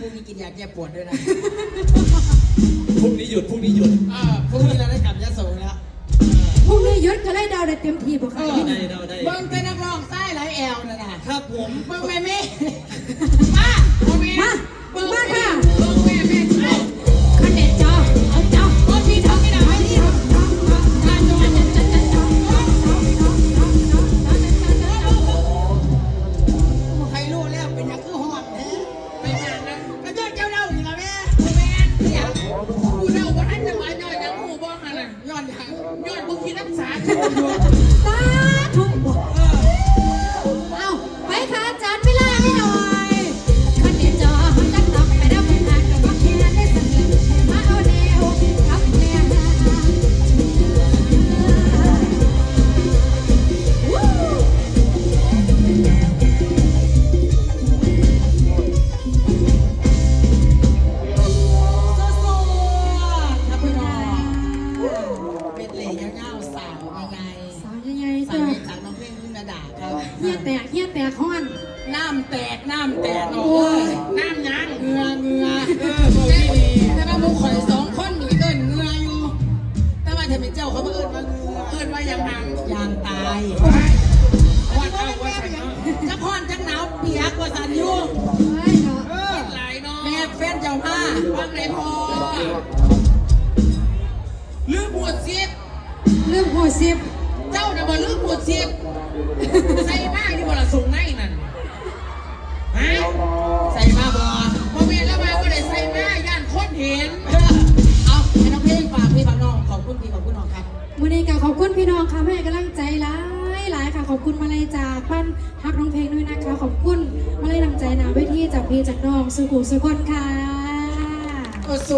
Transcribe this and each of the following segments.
ชด้วยนะ พรุ่งนี้หยุดพรุ่งนี้หยุดเออพรุ่งนี้เราได้กลับยะโสแล้วพรุ่งนี้ยุดก็เลยเดาได้เต็มที่บ่เอค่ะอพี่ได้ได้ได้เบิ้งเป็นนักร้องไส้ไหลแอลนั่นน่ะครับผมเบิ้งแม่แม่ ยังย้อนบุคิดรักษาตัวอยู่ำแตกน้ำแตกโอ้โอ้ยยน้ำยังเงือเงือเออบอกที่ดีแต่ว่ามุกข่อยสองคนหนีเอิ้นเงืออยู่ แต่ว่าเธอเป็นเจ้าเขามาเอิ้นว่าเงือเอิ้นว่ายังหังยางตายวันเอาว่าสันจะพอนจังหนาวเปียกว่าสันยู่เฮ้ยเออหลายเนาะแม่แฟนเจ้าผ้าว่างไหนพอลืมบวชเสีบเรื่องหัวสิบเจ้าน่ะบ่ลืมบวชเสีบใส่มาก ครับวันนี้ก็ขอบคุณพี่น้องค่ะให้กำลังใจหลายหลายค่ะ ขอบคุณมาเลยจากบ้านฮักน้องเพลงด้วยนะคะ ขอบคุณมาเลยนำใจนาเวทีจากพี่จากน้องสุขุสุคนค่ะก็ส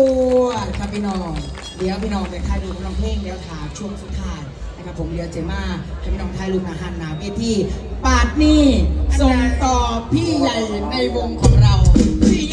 วดครับพี่น้องเดี๋ยวพี่น้องไปถ่ายรูปน้องเพลงเดี๋ยวถามช่วงสุดท้ายนะครับผมเดี๋ยวเจมาให้พี่น้องถ่ายรูปอาหารนาเวทีปาดนี่ส่งต่อพี่ใหญ่ในวงของเราพี่